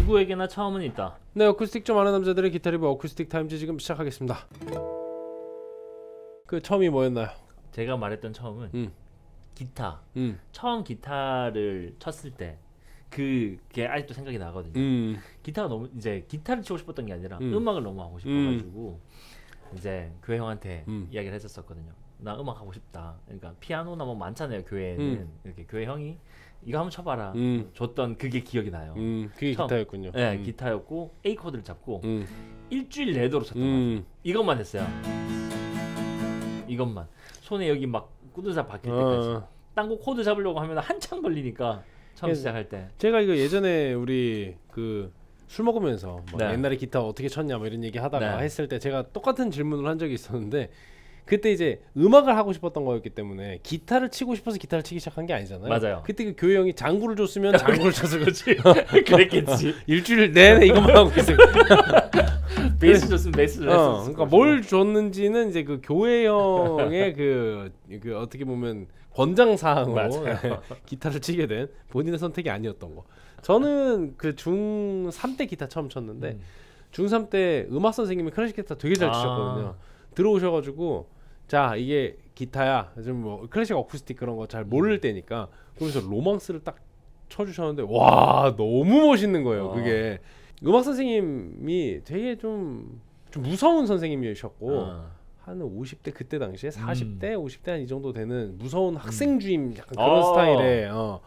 누구에게나 처음은 있다. 네, 어쿠스틱 좀 아는 남자들의 기타 리뷰 어쿠스틱 타임즈 지금 시작하겠습니다. 그 처음이 뭐였나요? 제가 말했던 처음은 음. 기타. 음, 처음 기타를 쳤을 때 그게 아직도 생각이 나거든요. 음, 기타가 너무 이제 기타를 치고 싶었던 게 아니라 음. 음. 악을 너무 하고 싶어가지고 이제 교회 형한테 음. 이야기를 했었거든요. 나 음악 하고 싶다. 그러니까 피아노나 뭐 많잖아요 교회에는 음. 이렇게 교회 형이 이거 한번 쳐봐라. 음, 줬던 그게 기억이 나요. 음, 그게 처음. 기타였군요. 네, 음, 기타였고 A 코드를 잡고 음, 일주일 내도록 쳤던. 음, 이것만 했어요. 이것만 손에 여기 막 굳은살 박힐 때까지. 어, 딴거 코드 잡으려고 하면 한참 걸리니까 처음 그래서- 시작할 때. 제가 이거 예전에 우리 그 술 먹으면서 막 네. 옛날에 기타 어떻게 쳤냐 뭐 이런 얘기 하다가 네. 했을 때 제가 똑같은 질문을 한 적이 있었는데 그때 이제 음악을 하고 싶었던 거였기 때문에 기타를 치고 싶어서 기타를 치기 시작한 게 아니잖아요. 맞아요. 그때 그 교회 형이 장구를 줬으면 장구를 쳤을 거지. 그랬겠지. 일주일 내내 이것만 하고 있어요. 베이스 줬으면 베이스 줬을 어, 그러니까 뭘 줬는지는 이제 그 교회 형의 그, 그 어떻게 보면 권장 사항으로 맞아요. 기타를 치게 된 본인의 선택이 아니었던 거. 저는 그 중3 때 기타 처음 쳤는데 음. 중3 때 음악 선생님이 클래식 기타 되게 잘 아. 치셨거든요. 들어오셔가지고 자 이게 기타야. 좀뭐 클래식 어쿠스틱 그런 거 잘 모를 때니까 그러면서 로망스를 딱 쳐주셨는데 와 너무 멋있는 거예요. 아. 그게 음악 선생님이 되게 좀, 좀 무서운 선생님이셨고 어. 한 50대 그때 당시에 40대, 음. 50대 한 이 정도 되는 무서운 학생 주임 약간 그런 어. 스타일의 어,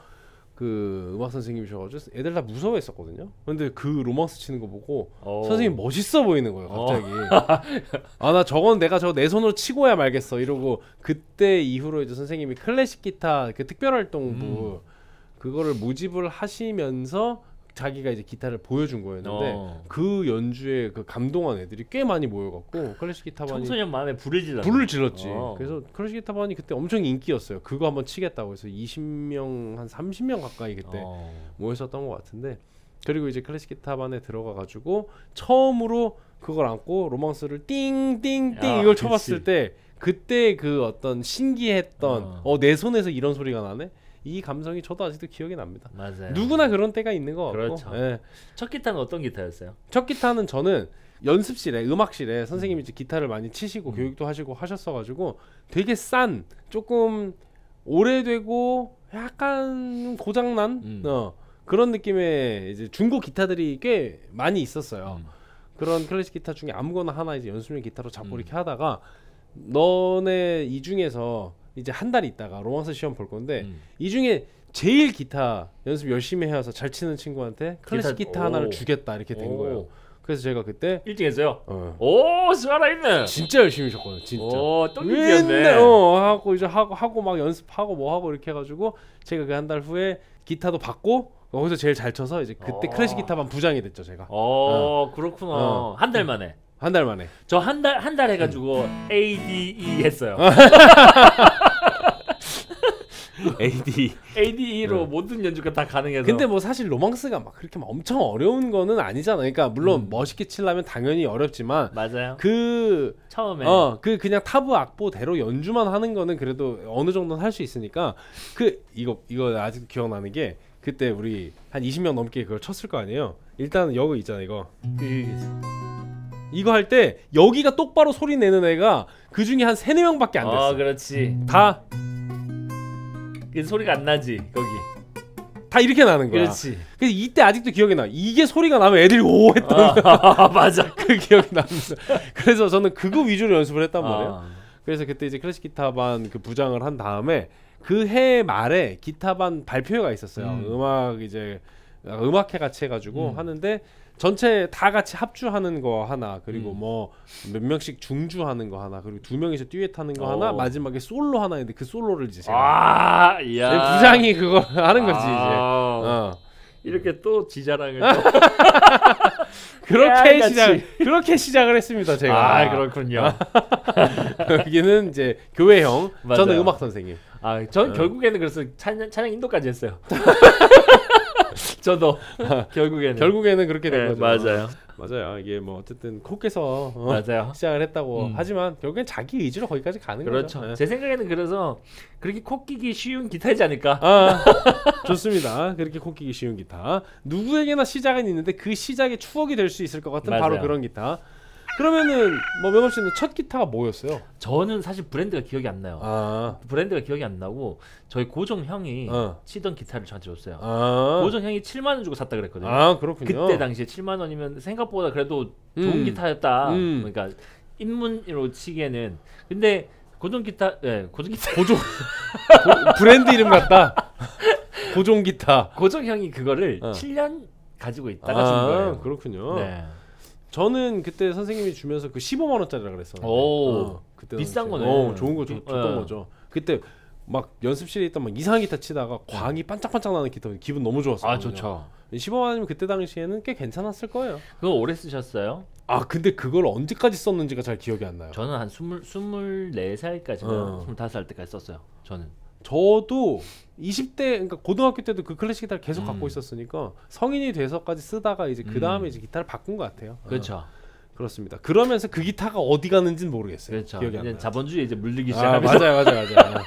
그 음악 선생님이셔가지고 애들 다 무서워했었거든요. 근데 그 로망스 치는 거 보고 어. 선생님 멋있어 보이는 거예요, 갑자기. 아 나 저건 내가 저내 손으로 치고야 말겠어 이러고 그때 이후로 이제 선생님이 클래식 기타 그 특별 활동부 음. 그거를 모집을 하시면서 자기가 이제 기타를 보여준 거였는데 어. 그 연주에 그 감동한 애들이 꽤 많이 모여갖고 클래식 기타반이 청소년 만에 불을 질렀. 불을 질렀지. 어. 그래서 클래식 기타반이 그때 엄청 인기였어요. 그거 한번 치겠다고 해서 20명 한 30명 가까이 그때 어. 모였었던 것 같은데 그리고 이제 클래식 기타반에 들어가 가지고 처음으로 그걸 안고 로망스를 띵띵띵 야, 이걸 그치. 쳐봤을 때 그때 그 어떤 신기했던 어. 어내 손에서 이런 소리가 나네 이 감성이 저도 아직도 기억이 납니다. 맞아요. 누구나 그런 때가 있는 것 같고 그렇죠. 예. 첫 기타는 어떤 기타였어요? 첫 기타는 저는 연습실에 음악실에 선생님이 이제 기타를 많이 치시고 음. 교육도 하시고 하셨어가지고 되게 싼 조금 오래되고 약간 고장난 음. 어, 그런 느낌의 이제 중고 기타들이 꽤 많이 있었어요. 음. 그런 클래식 기타 중에 아무거나 하나 이제 연습용 기타로 잡고 음. 이렇게 하다가 너네 이 중에서 이제 한 달 있다가 로망스 시험 볼 건데 음. 이 중에 제일 기타 연습 열심히 해와서 잘 치는 친구한테 클래식 기타- 기타, 하나를 오. 주겠다 이렇게 된 오. 거예요. 그래서 제가 그때 일찍 했어요. 어, 오, 살아있네. 진짜 열심히 쳤거든요. 진짜. 오. 맨날 어 하고 이제 하고 하고 막 연습하고 뭐 하고 이렇게 해 가지고 제가 그 한 달 후에 기타도 받고 거기서 제일 잘 쳐서 이제 그때 어. 클래식 기타반 부장이 됐죠 제가 어, 그렇구나. 어. 한달 만에. 한 달 만에. 저 한 달 한 달 해가지고 ADE 했어요. AD. ADE로 모든 연주가 다 가능해서. 근데 뭐 사실 로망스가 막 그렇게 막 엄청 어려운 거는 아니잖아. 그러니까 물론 음. 멋있게 치려면 당연히 어렵지만 맞아요. 그 처음에 어, 그 그냥 타브 악보대로 연주만 하는 거는 그래도 어느 정도는 할 수 있으니까 그 이거 이거 아직도 기억나는 게 그때 우리 한 20명 넘게 그걸 쳤을 거 아니에요. 일단 여기 있잖아 이거. 그 이거 할 때 여기가 똑바로 소리 내는 애가 그 중에 한 세네 명밖에 안 됐어. 아, 그렇지. 다다 그 소리가 안 나지 거기. 이렇게 나는 거야. 그렇지. 그래서 이때 아직도 기억이 나. 이게 소리가 나면 애들이 오 했던 아, 맞아. 그 기억이 납니다. 그래서 저는 그거 위주로 연습을 했단 말이에요. 아. 그래서 그때 이제 클래식 기타반 그 부장을 한 다음에 그 해 말에 기타반 발표회가 있었어요. 음. 음. 악 이제 음악회 같이 해가지고 음. 하는데 전체 다 같이 합주하는 거 하나 그리고 음. 뭐몇 명씩 중주하는 거 하나 그리고 두 명이서 듀엣 하는 거 하나 오. 마지막에 솔로 하나 있는데 그 솔로를 이제 제가 아, 네, 야. 부장이 그거 하는 거지 이제 아. 어. 이렇게 또 지자랑을 또. 그렇게. 시작 그렇게 시작을 했습니다 제가 아, 그렇군요. 여기는 이제 교회형 저는 맞아요. 음악 선생님 아, 전 어. 결국에는 그래서 찬양, 찬양 인도까지 했어요. 저도 결국에는 결국에는 그렇게 된 네, 거죠. 맞아요. 맞아요. 이게 뭐 어쨌든 콕에서 어, 맞아요. 시작을 했다고 음. 하지만 결국엔 자기 의지로 거기까지 가는 그렇죠. 거죠. 네. 제 생각에는 그래서 그렇게 코 끼기 쉬운 기타이지 않을까. 아 좋습니다. 그렇게 코 끼기 쉬운 기타. 누구에게나 시작은 있는데 그 시작의 추억이 될 수 있을 것 같은 바로 맞아요. 그런 기타. 그러면은 뭐 명업 씨는 첫 기타가 뭐였어요? 저는 사실 브랜드가 기억이 안 나요. 아, 브랜드가 기억이 안 나고 저희 고정 형이 어. 치던 기타를 저한테 줬어요. 아, 고정 형이 7만 원 주고 샀다 그랬거든요. 아 그렇군요. 그때 당시에 7만 원이면 생각보다 그래도 좋은 음. 기타였다. 음. 그러니까 입문으로 치기에는 근데 고정 기타, 네 고정 기타, 고종 고- 브랜드 이름 같다. 고종 기타. 고정 형이 그거를 어. 7년 가지고 있다가 준 거예요. 그렇군요. 네. 저는 그때 선생님이 주면서 그 15만 원짜리라 그랬었는데. 오, 어, 그때 비싼. 거네. 어, 좋은 거 줬, 비- 줬던 어. 거죠. 그때 막 연습실에 있던 막 이상한 기타 치다가 광이 반짝반짝 나는 기타 기분 너무 좋았어요. 아 좋죠. 15만 원이면 그때 당시에는 꽤 괜찮았을 거예요. 그거 오래 쓰셨어요? 아 근데 그걸 언제까지 썼는지가 잘 기억이 안 나요. 저는 한 스물 스물네 살까지나 어. 스물다섯 살 때까지 썼어요. 저는. 저도 20대 그러니까 고등학교 때도 그 클래식 기타를 계속 음. 갖고 있었으니까 성인이 돼서까지 쓰다가 이제 그 다음에 음. 이제 기타를 바꾼 것 같아요. 어, 그렇죠. 그렇습니다. 그러면서 그 기타가 어디 가는지는 모르겠어요. 그렇죠. 기억이 안 나요. 자본주의 이제 물리기 아, 시작하면서 맞아요, 맞아요, 맞아요.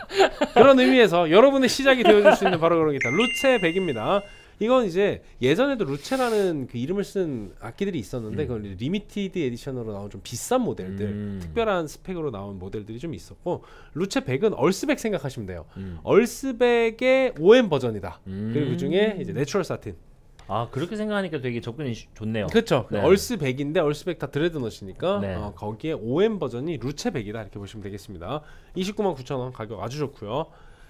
그런 의미에서 여러분의 시작이 되어줄 수 있는 바로 그런 기타 루체 100입니다. 이건 이제 예전에도 루체라는 그 이름을 쓴 악기들이 있었는데 음. 그건 limited edition으로 나온 좀 비싼 모델들, 음. 특별한 스펙으로 나온 모델들이 좀 있었고 루체 100은 얼스백 생각하시면 돼요. 음. 얼스백의 OM 버전이다. 음. 그리고 그 중에 이제 natural satin. 아 그렇게 생각하니까 되게 접근이 쉬- 좋네요. 그렇죠. 네. 얼스백인데 얼스백 다 dreadnought이니까 네. 어, 거기에 OM 버전이 루체 100이다 이렇게 보시면 되겠습니다. 29만 9천 원 가격 아주 좋고요.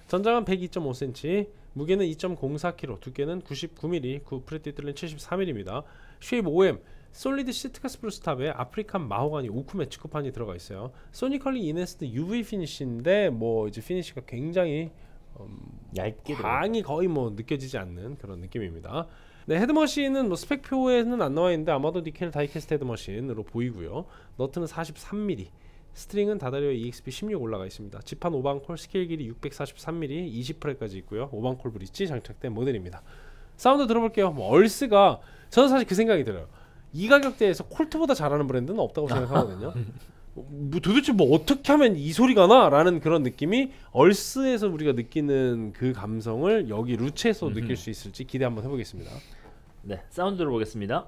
전장은 102.5cm, 무게는 2.04kg, 두께는 99mm, 구 fret 뒤 둘레 73mm입니다. 쉐입 OM 솔리드 시트카 스프루스 탑에 아프리칸 마호가니 오크 매치코판이 들어가 있어요. 소니컬리 이네스트 UV 피니시인데 뭐 이제 finish가 굉장히 얇게 들어. 광이 거의 뭐 느껴지지 않는 그런 느낌입니다. 네, head machine은 뭐 스펙표에는 안 나와 있는데 아마도 nickel die-cast head machine으로 보이고요. 너트는 43mm, string은 D'Addario EXP 16 올라가 있습니다. 지판 ovangkol 스케일 길이 643mm, 20fret까지 있고요. ovangkol bridge 장착된 모델입니다. 사운드 들어볼게요. 뭐 얼스가 저는 사실 그 생각이 들어요. 이 가격대에서 콜트보다 잘하는 브랜드는 없다고 생각하거든요. 뭐 도대체 뭐 어떻게 하면 이 소리가 나라는 그런 느낌이 얼스에서 우리가 느끼는 그 감성을 여기 루체에서 느낄 수 있을지 기대 한번 해보겠습니다. 네, 사운드 들어보겠습니다.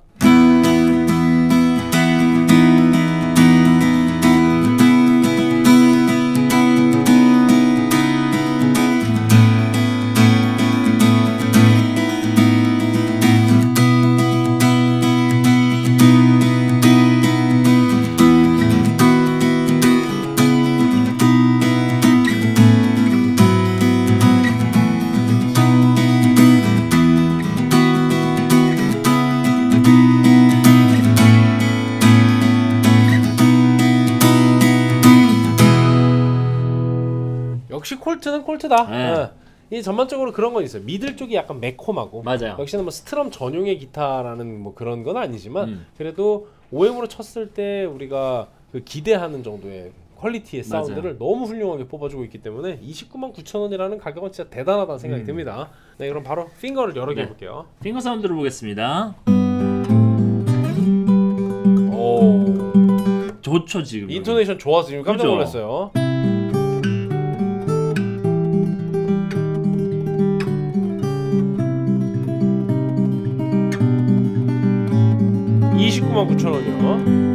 콜트는 콜트다. 네. 예. 이 전반적으로 그런 건 있어요. middle 쪽이 약간 매콤하고 맞아요. 역시나 뭐 strum 전용의 기타라는 뭐 그런 건 아니지만 음. 그래도 OM으로 쳤을 때 우리가 그 기대하는 정도의 quality의. 사운드를 너무 훌륭하게 뽑아주고 있기 때문에 29만 9천 원이라는 가격은 진짜 대단하다는 생각이 음. 듭니다. 네, 그럼 바로 finger를 여러 개 네. 해볼게요. finger 사운드 들어보겠습니다. 오, 좋죠 지금. 인토네이션 좋아서 지금 깜짝? 놀랐어요. (29만 9천 원이요)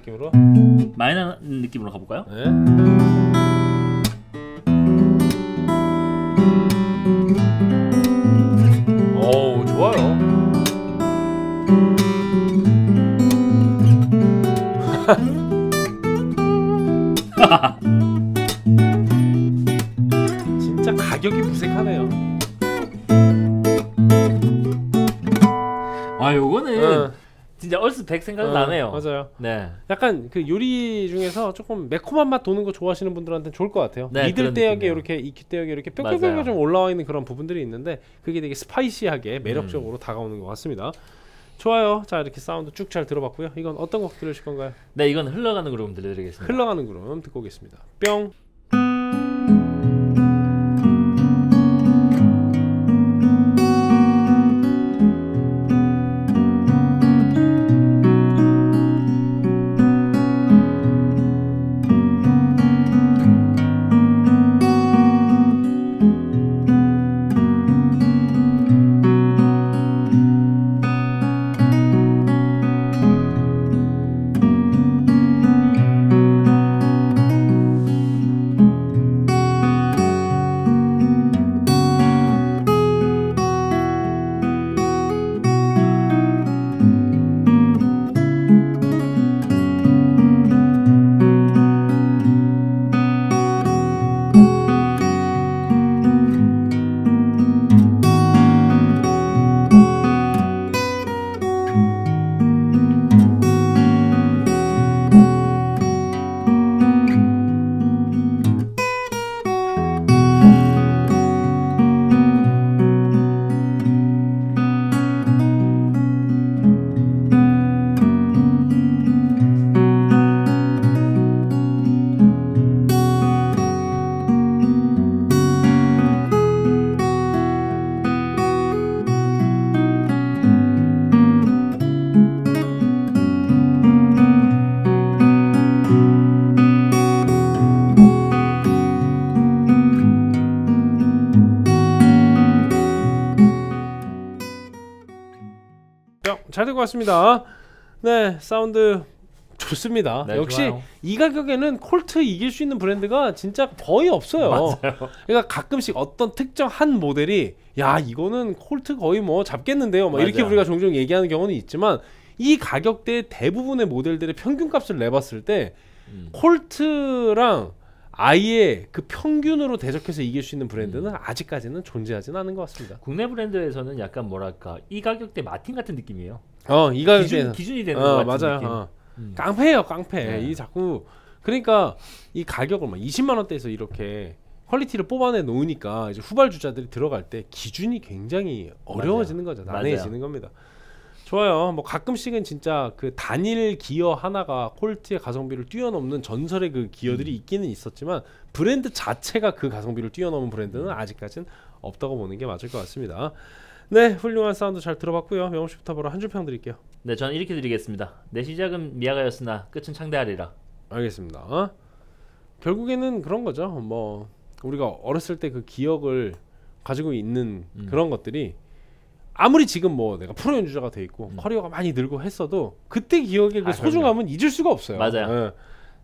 느낌으로. 마이너 느낌으로 가볼까요? 네. 오 좋아요. 진짜 가격이 무색하네 얼스 100 생각 어, 나네요. 맞아요. 네. 약간 그 요리 중에서 조금 매콤한 맛 도는 거 좋아하시는 분들한테 좋을 것 같아요. 네, 대역에 느낌이에요. 이렇게 2K 대역에 이렇게 뼈뼈뼈가. 좀 올라와 있는 그런 부분들이 있는데 그게 되게 spicy하게 음. 매력적으로 다가오는 것 같습니다. 좋아요. 자 이렇게 사운드 쭉 잘 들어봤고요. 이건 어떤 곡 들으실 건가요? 네, 이건 흘러가는 구름 들려드리겠습니다. 흘러가는 구름 듣고 오겠습니다. 뿅. 잘 듣고 왔습니다. 네 사운드 좋습니다. 네, 역시 좋아요. 이 가격에는 콜트 이길 수 있는 브랜드가 진짜 거의 없어요. 그러니까 가끔씩 어떤 특정 한 모델이 야 이거는 콜트 거의 뭐 잡겠는데요. 막 이렇게 맞아요. 우리가 종종 얘기하는 경우는 있지만 이 가격대 대부분의 모델들의 평균값을 내봤을 때 음. 콜트랑 아예 그 평균으로 대적해서 이길 수 있는 음. 브랜드는 아직까지는 존재하지는 않은 것 같습니다. 국내 브랜드에서는 약간 뭐랄까 이 가격대 마틴 같은 느낌이에요. 어, 이 기준, 가격대는 기준 이 되는 어, 것 같은 맞아요. 느낌. 어. 음. 깡패예요, 깡패. 네. 이 자꾸 그러니까 이 가격을 막 20만 원대에서 이렇게 퀄리티를 뽑아내 놓으니까 이제 후발 주자들이 들어갈 때 기준이 굉장히 어려워지는 거죠. 맞아요. 난해해지는 겁니다. 좋아요. 뭐 가끔씩은 진짜 그 단일 기어 하나가 콜트의 가성비를 뛰어넘는 전설의 그 기어들이 있기는 있었지만 브랜드 자체가 그 가성비를 뛰어넘은 브랜드는 아직까지는 없다고 보는 게 맞을 것 같습니다. 네, 훌륭한 사운드 잘 들어봤고요. 명호 씨부터 보러 한줄 평 드릴게요. 네, 저는 이렇게 드리겠습니다. 네 시작은 미약하였으나 끝은 창대하리라. 알겠습니다. 어? 결국에는 그런 거죠. 뭐 우리가 어렸을 때 그 기억을 가지고 있는 음. 그런 것들이 아무리 지금 뭐 내가 프로 연주자가 돼 있고 음. 커리어가 많이 늘고 했어도 그때 기억의 그 아, 소중함은 잊을 수가 없어요. 맞아요. 예.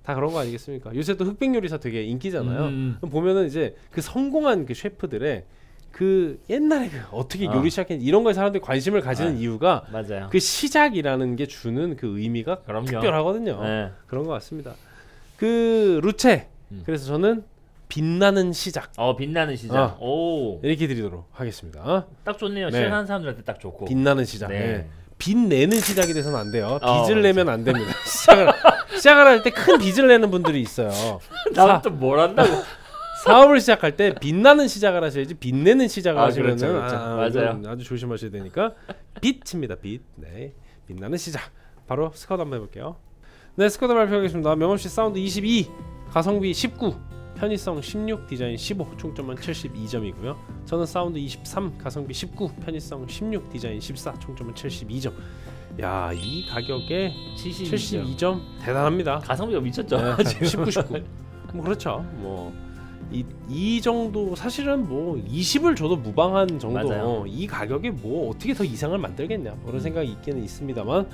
다 그런 거 아니겠습니까? 요새 또 흑백 요리사 되게 인기잖아요. 음. 그럼 보면은 이제 그 성공한 그 셰프들의 그 옛날에 그 어떻게 아. 요리 시작했는지 이런 거에 사람들이 관심을 가지는 아. 이유가 맞아요. 그 시작이라는 게 주는 그 의미가 그럼요. 특별하거든요. 네. 그런 것 같습니다. 그 루체. 음. 그래서 저는 빛나는 시작 어 빛나는 시작. 어. 오, 이렇게 드리도록 하겠습니다. 딱 좋네요. 네. 시작하는 사람들한테 딱 좋고. 빛나는 시작. 네. 네. 빚 내는 시작이 돼서는 안 돼요. 어, 빚을 맞아요. 내면 안 됩니다. 시작을 시작을 할 때 큰 빚을 내는 분들이 있어요. 다음 또뭘 한다고? 사업을 시작할 때 빛나는 시작을 하셔야지 빚 내는 시작을 아, 하시면은 그렇죠, 그렇죠. 맞아요. 이건 아주 조심하셔야 되니까 빛입니다. 빛. 네. 빛나는 시작. 바로 스코어 한번 해볼게요. 네, 스코어 발표하겠습니다. 명호 씨 사운드 22, 가성비 19, 편의성 16, 디자인 15, 총점은 72점이고요. 저는 사운드 23, 가성비 19, 편의성 16, 디자인 14, 총점은 72점. 야, 이 가격에 72점. 72점 대단합니다. 가성비가 미쳤죠. 네, 지금. 19, 19. 뭐 그렇죠. 뭐. 이, 이 정도 사실은 뭐 20을 줘도 무방한 정도 맞아요. 이 가격에 뭐 어떻게 더 이상을 만들겠냐 뭐 그런 생각이 있기는 있습니다만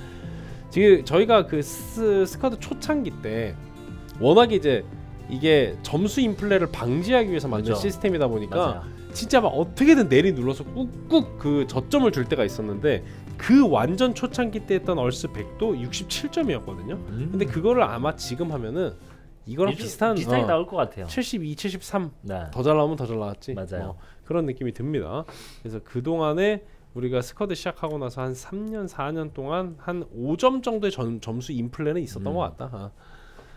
지금 저희가 그 스, 스쿼드 초창기 때 워낙에 이제 이게 점수 인플레를 방지하기 위해서 만든 그렇죠. 시스템이다 보니까 맞아요. 진짜 막 어떻게든 내리 눌러서 꾹꾹 그 저점을 줄 때가 있었는데 그 완전 초창기 때 했던 얼스 100도 67점이었거든요. 음. 근데 그거를 아마 지금 하면은 이거랑 비슷- 비슷한 비슷하게 어, 나올 것 같아요. 72, 73 네. 더잘 나오면 더 잘 나왔지. 맞아요. 뭐 그런 느낌이 듭니다. 그래서 그 동안에 우리가 스쿼드 시작하고 나서 한 3년 4년 동안 한 5점 정도의 점, 점수 인플레는 있었던 음. 것 같다. 아.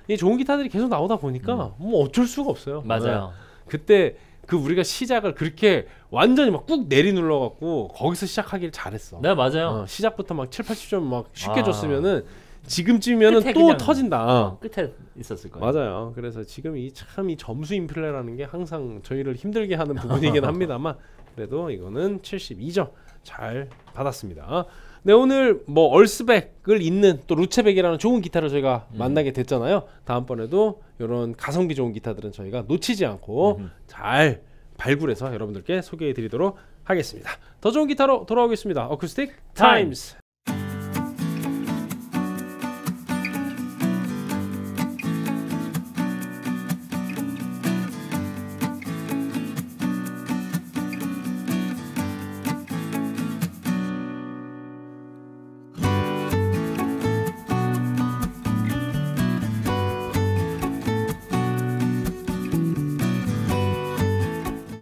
이 좋은 기타들이 계속 나오다 보니까 뭐 어쩔 수가 없어요. 맞아요. 네. 그때 그 우리가 시작을 그렇게 완전히 막 꾹 내리 눌러 갖고 거기서 시작하길 잘했어. 네 맞아요. 어, 시작부터 막 7, 80점 막 쉽게 아. 줬으면은 지금쯤이면은 또 터진다. 어, 끝에 있었을 거예요. 맞아요. 그래서 지금 이 참 이 점수 인플레라는 게 항상 저희를 힘들게 하는 부분이긴 합니다만 그래도 이거는 72점 잘 받았습니다. 네 오늘 뭐 얼스백을 잇는 또 루체백이라는 좋은 기타를 저희가 음. 만나게 됐잖아요. 다음번에도 이런 가성비 좋은 기타들은 저희가 놓치지 않고 음흠. 잘 발굴해서 여러분들께 소개해드리도록 하겠습니다. 더 좋은 기타로 돌아오겠습니다. 어쿠스틱 타임스.